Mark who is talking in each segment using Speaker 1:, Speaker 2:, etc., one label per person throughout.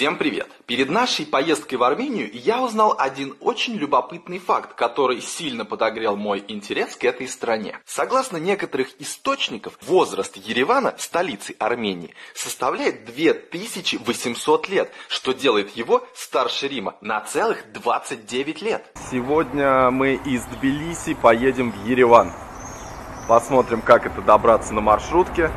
Speaker 1: Всем привет! Перед нашей поездкой в Армению я узнал один очень любопытный факт, который сильно подогрел мой интерес к этой стране. Согласно некоторых источников, возраст Еревана, столицы Армении, составляет 2800 лет, что делает его старше Рима на целых 29 лет.
Speaker 2: Сегодня мы из Тбилиси поедем в Ереван. Посмотрим, как это добраться на маршрутке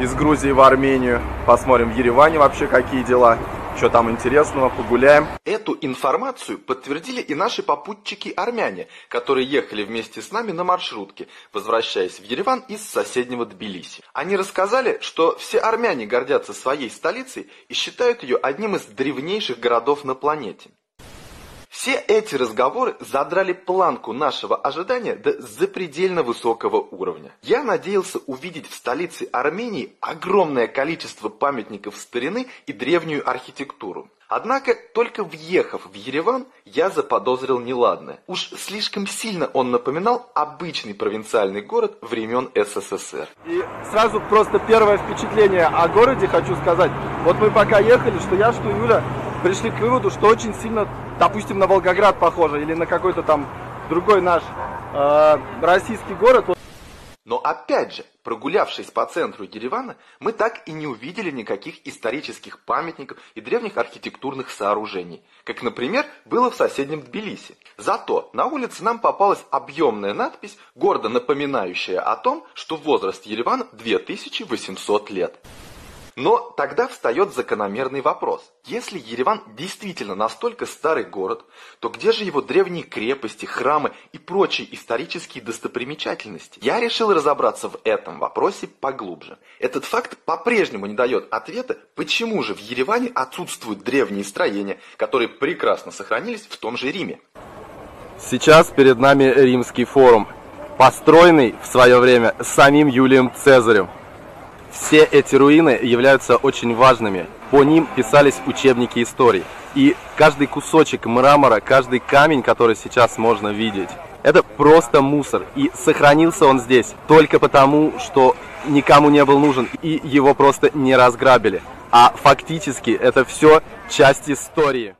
Speaker 2: из Грузии в Армению. Посмотрим в Ереване вообще какие дела, что там интересного, погуляем.
Speaker 1: Эту информацию подтвердили и наши попутчики-армяне, которые ехали вместе с нами на маршрутке, возвращаясь в Ереван из соседнего Тбилиси. Они рассказали, что все армяне гордятся своей столицей и считают ее одним из древнейших городов на планете. Все эти разговоры задрали планку нашего ожидания до запредельно высокого уровня. Я надеялся увидеть в столице Армении огромное количество памятников старины и древнюю архитектуру. Однако, только въехав в Ереван, я заподозрил неладное. Уж слишком сильно он напоминал обычный провинциальный город времен СССР.
Speaker 2: И сразу просто первое впечатление о городе хочу сказать. Вот мы пока ехали, что я, что Юля, пришли к выводу, что очень сильно, допустим, на Волгоград похоже или на какой-то там другой наш э, российский город.
Speaker 1: Но опять же, прогулявшись по центру Еревана, мы так и не увидели никаких исторических памятников и древних архитектурных сооружений, как, например, было в соседнем Тбилиси. Зато на улице нам попалась объемная надпись, гордо напоминающая о том, что возраст Еревана 2800 лет. Но тогда встает закономерный вопрос. Если Ереван действительно настолько старый город, то где же его древние крепости, храмы и прочие исторические достопримечательности? Я решил разобраться в этом вопросе поглубже. Этот факт по-прежнему не дает ответа, почему же в Ереване отсутствуют древние строения, которые прекрасно сохранились в том же Риме.
Speaker 2: Сейчас перед нами римский форум, построенный в свое время самим Юлием Цезарем. Все эти руины являются очень важными. По ним писались учебники истории. И каждый кусочек мрамора, каждый камень, который сейчас можно видеть, это просто мусор. И сохранился он здесь только потому, что никому не был нужен и его просто не разграбили. А фактически это все часть истории.